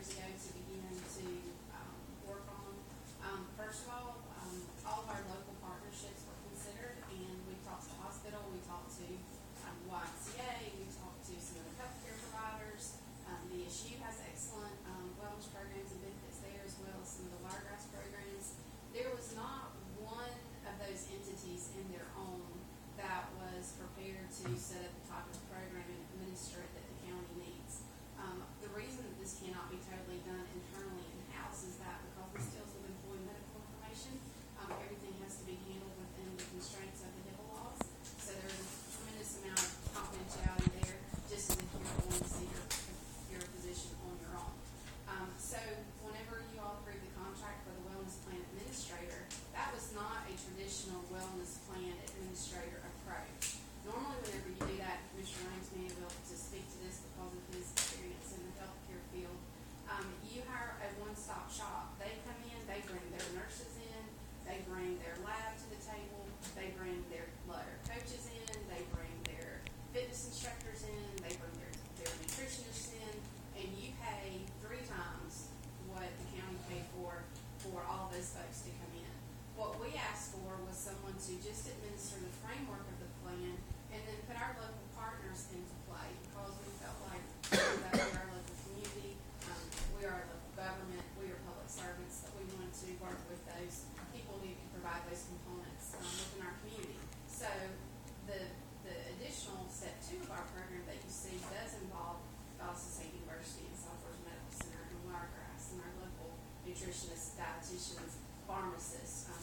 understand to be administrator approach. Normally, whenever you do that, Commissioner Lane's be able to speak to this because of his experience in the healthcare field. Um, you hire a one-stop shop. They come in, they bring their nurses in, they bring their lab to the table, they bring their letter coaches in, they bring their fitness instructors in, they bring their, their nutritionists in, BCC does involve Valdosta State University and Southwest Medical Center and Wiregrass and our local nutritionists, dietitians, pharmacists, um,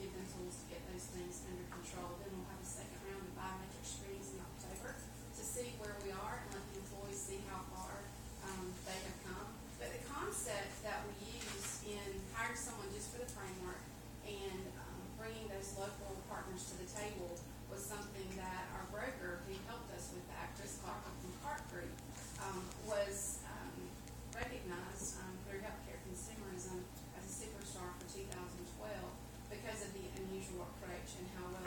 give them tools to get those things under control. Then we'll have a second round of biometric screenings in October to see where we are and let the employees see how far um, they have come. But the concept that we use in hiring someone just for the framework and um, bringing those local partners to the table was something that our broker who helped us with that, Chris Clark from and how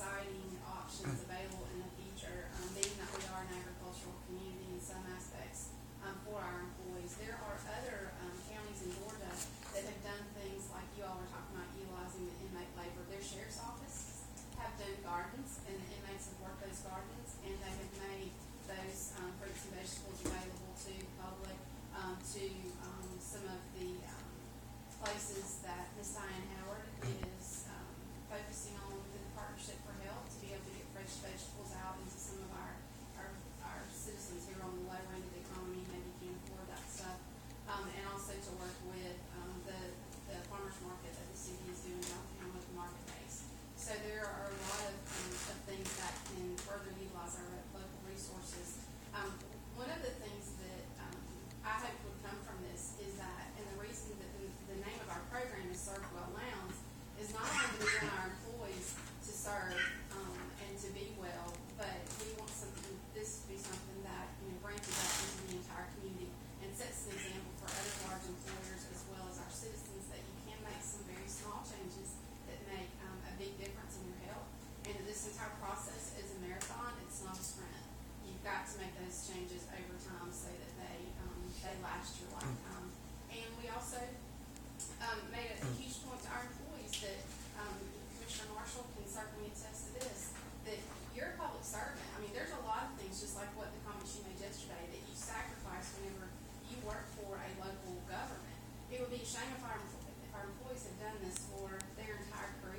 exciting options available in the future, um, being that we are an agricultural community in some aspects, um, for our employees. There are resources. Um, one of the things that um, I hope will come from this is that, and the reason that the, the name of our program is Serve Well Lowndes, is not only we want our employees to serve um, and to be well, but we want something, this to be something that, you know, branches out into the entire community and sets an example last July. Um, and we also um, made a huge point to our employees that um, Commissioner Marshall can certainly attest to this, that you're a public servant. I mean, there's a lot of things, just like what the comments you made yesterday, that you sacrifice whenever you work for a local government. It would be a shame if our, if our employees had done this for their entire career